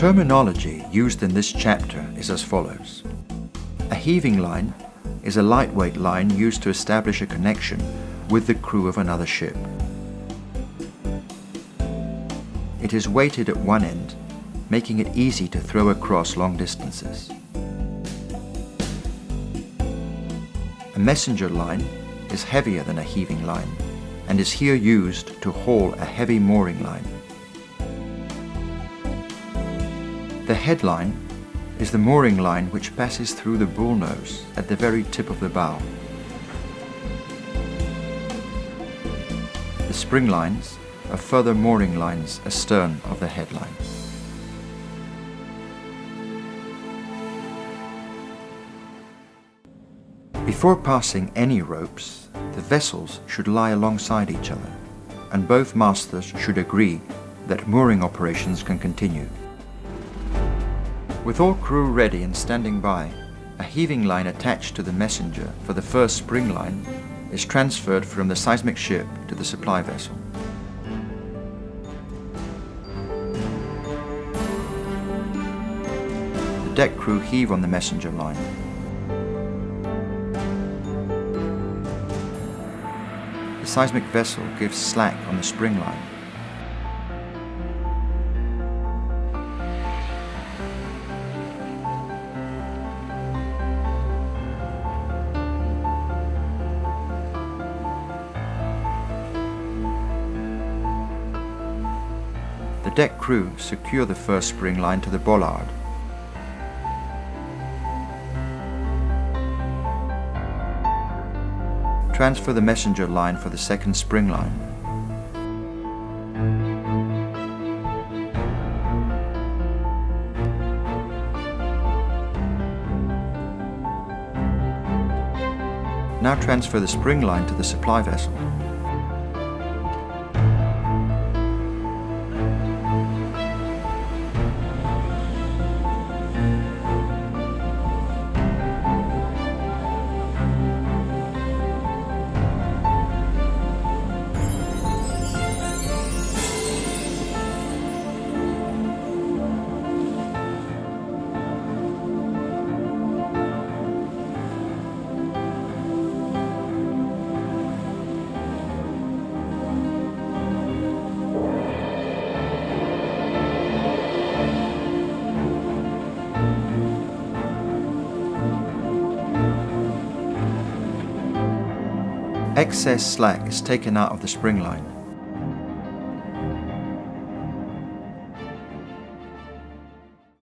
terminology used in this chapter is as follows. A heaving line is a lightweight line used to establish a connection with the crew of another ship. It is weighted at one end, making it easy to throw across long distances. A messenger line is heavier than a heaving line and is here used to haul a heavy mooring line. The headline is the mooring line which passes through the bullnose at the very tip of the bow. The spring lines are further mooring lines astern of the headline. Before passing any ropes, the vessels should lie alongside each other, and both masters should agree that mooring operations can continue. With all crew ready and standing by, a heaving line attached to the messenger for the first spring line is transferred from the seismic ship to the supply vessel. The deck crew heave on the messenger line. The seismic vessel gives slack on the spring line The deck crew secure the first spring line to the bollard. Transfer the messenger line for the second spring line. Now transfer the spring line to the supply vessel. Excess slack is taken out of the spring line